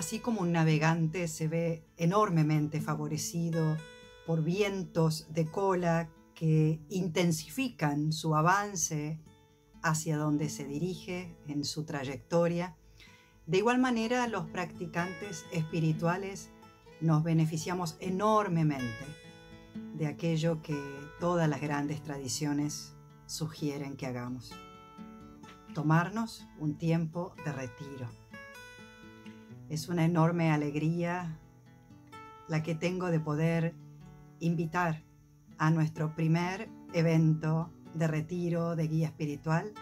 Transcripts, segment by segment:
así como un navegante se ve enormemente favorecido por vientos de cola que intensifican su avance hacia donde se dirige en su trayectoria, de igual manera los practicantes espirituales nos beneficiamos enormemente de aquello que todas las grandes tradiciones sugieren que hagamos. Tomarnos un tiempo de retiro. Es una enorme alegría la que tengo de poder invitar a nuestro primer evento de retiro de guía espiritual.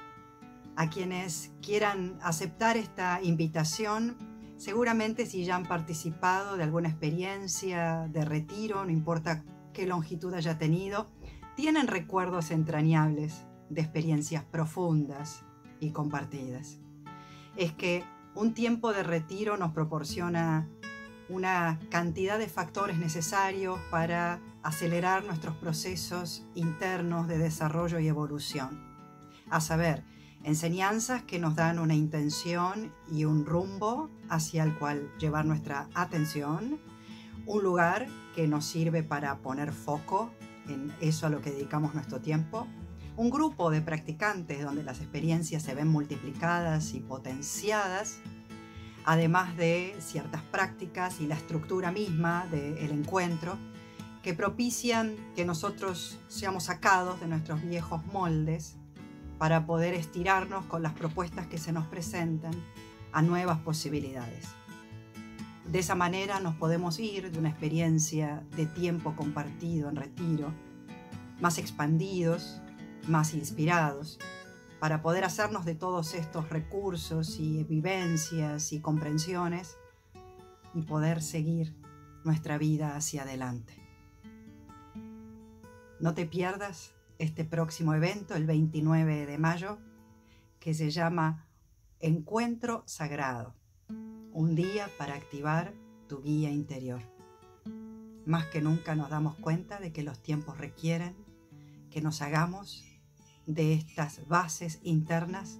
A quienes quieran aceptar esta invitación, seguramente si ya han participado de alguna experiencia de retiro, no importa qué longitud haya tenido, tienen recuerdos entrañables de experiencias profundas y compartidas. Es que un tiempo de retiro nos proporciona una cantidad de factores necesarios para acelerar nuestros procesos internos de desarrollo y evolución. A saber, enseñanzas que nos dan una intención y un rumbo hacia el cual llevar nuestra atención, un lugar que nos sirve para poner foco en eso a lo que dedicamos nuestro tiempo, un grupo de practicantes donde las experiencias se ven multiplicadas y potenciadas, además de ciertas prácticas y la estructura misma del encuentro que propician que nosotros seamos sacados de nuestros viejos moldes para poder estirarnos con las propuestas que se nos presentan a nuevas posibilidades. De esa manera nos podemos ir de una experiencia de tiempo compartido en retiro, más expandidos, más inspirados, para poder hacernos de todos estos recursos y vivencias y comprensiones y poder seguir nuestra vida hacia adelante. No te pierdas este próximo evento, el 29 de mayo, que se llama Encuentro Sagrado, un día para activar tu guía interior. Más que nunca nos damos cuenta de que los tiempos requieren que nos hagamos de estas bases internas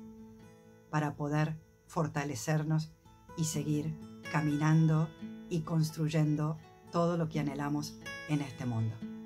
para poder fortalecernos y seguir caminando y construyendo todo lo que anhelamos en este mundo.